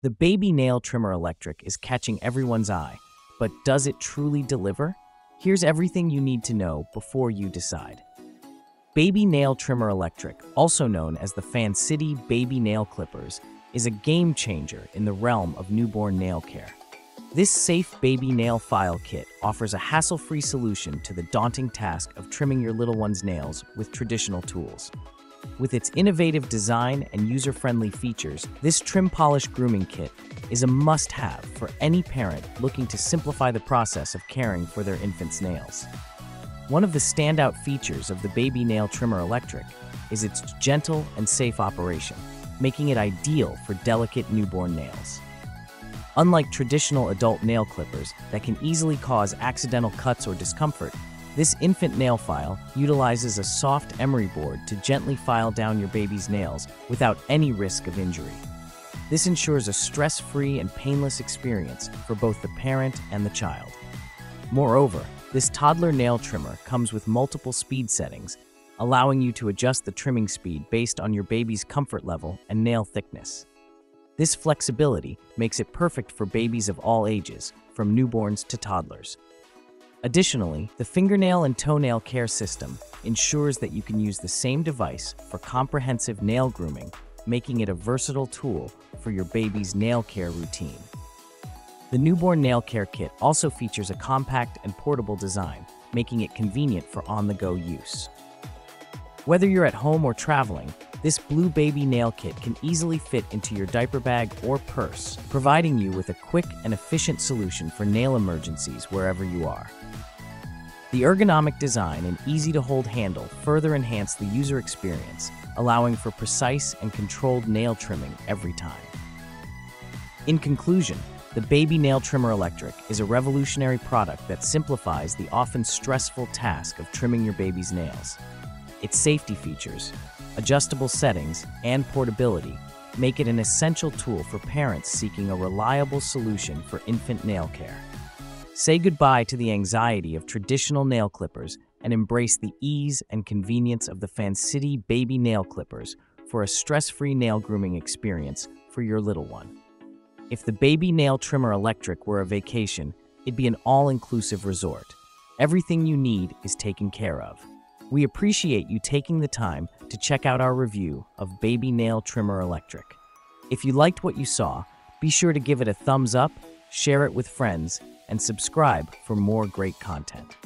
The Baby Nail Trimmer Electric is catching everyone's eye, but does it truly deliver? Here's everything you need to know before you decide. Baby Nail Trimmer Electric, also known as the FANSIDI Baby Nail Clippers, is a game changer in the realm of newborn nail care. This safe baby nail file kit offers a hassle-free solution to the daunting task of trimming your little one's nails with traditional tools. With its innovative design and user-friendly features, this trim polish grooming kit is a must-have for any parent looking to simplify the process of caring for their infant's nails. One of the standout features of the Baby Nail Trimmer Electric is its gentle and safe operation, making it ideal for delicate newborn nails. Unlike traditional adult nail clippers that can easily cause accidental cuts or discomfort, this infant nail file utilizes a soft emery board to gently file down your baby's nails without any risk of injury. This ensures a stress-free and painless experience for both the parent and the child. Moreover, this toddler nail trimmer comes with multiple speed settings, allowing you to adjust the trimming speed based on your baby's comfort level and nail thickness. This flexibility makes it perfect for babies of all ages, from newborns to toddlers. Additionally, the fingernail and toenail care system ensures that you can use the same device for comprehensive nail grooming, making it a versatile tool for your baby's nail care routine. The newborn nail care kit also features a compact and portable design, making it convenient for on-the-go use. Whether you're at home or traveling, this blue baby nail kit can easily fit into your diaper bag or purse, providing you with a quick and efficient solution for nail emergencies wherever you are. The ergonomic design and easy-to-hold handle further enhance the user experience, allowing for precise and controlled nail trimming every time. In conclusion, the Baby Nail Trimmer Electric is a revolutionary product that simplifies the often stressful task of trimming your baby's nails. Its safety features, adjustable settings, and portability make it an essential tool for parents seeking a reliable solution for infant nail care. Say goodbye to the anxiety of traditional nail clippers and embrace the ease and convenience of the FANSIDI Baby Nail Clippers for a stress-free nail grooming experience for your little one. If the Baby Nail Trimmer Electric were a vacation, it'd be an all-inclusive resort. Everything you need is taken care of. We appreciate you taking the time to check out our review of Baby Nail Trimmer Electric. If you liked what you saw, be sure to give it a thumbs up, share it with friends, and subscribe for more great content.